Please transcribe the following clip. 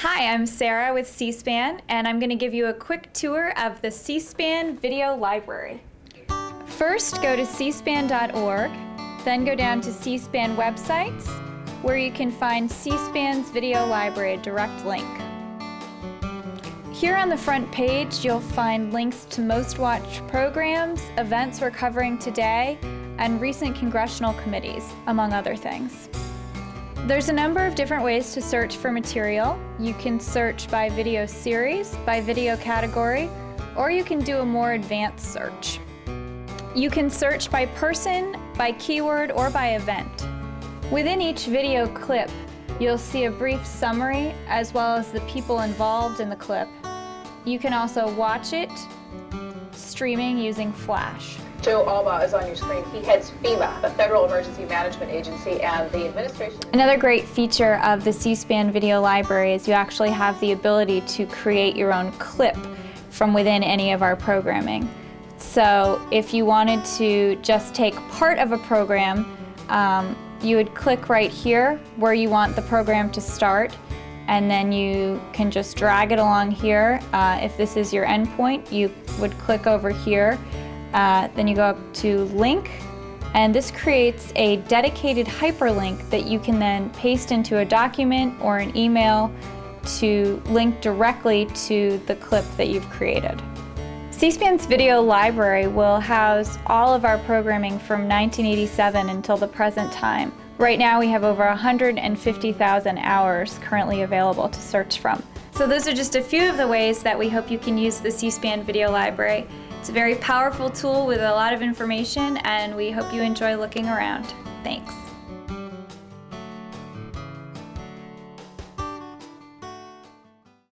Hi, I'm Sarah with C-SPAN, and I'm going to give you a quick tour of the C-SPAN Video Library. First, go to cspan.org, then go down to C-SPAN websites, where you can find C-SPAN's Video Library, direct link. Here on the front page, you'll find links to most watched programs, events we're covering today, and recent congressional committees, among other things. There's a number of different ways to search for material. You can search by video series, by video category, or you can do a more advanced search. You can search by person, by keyword, or by event. Within each video clip, you'll see a brief summary as well as the people involved in the clip. You can also watch it streaming using Flash. Joe Allbaugh is on your screen. He heads FEMA, the Federal Emergency Management Agency, and the administration. Another great feature of the C-SPAN video library is you actually have the ability to create your own clip from within any of our programming. So if you wanted to just take part of a program, um, you would click right here where you want the program to start and then you can just drag it along here. Uh, if this is your endpoint, you would click over here uh, then you go up to link, and this creates a dedicated hyperlink that you can then paste into a document or an email to link directly to the clip that you've created. C-SPAN's video library will house all of our programming from 1987 until the present time. Right now we have over 150,000 hours currently available to search from. So those are just a few of the ways that we hope you can use the C-SPAN video library. It's a very powerful tool with a lot of information and we hope you enjoy looking around. Thanks.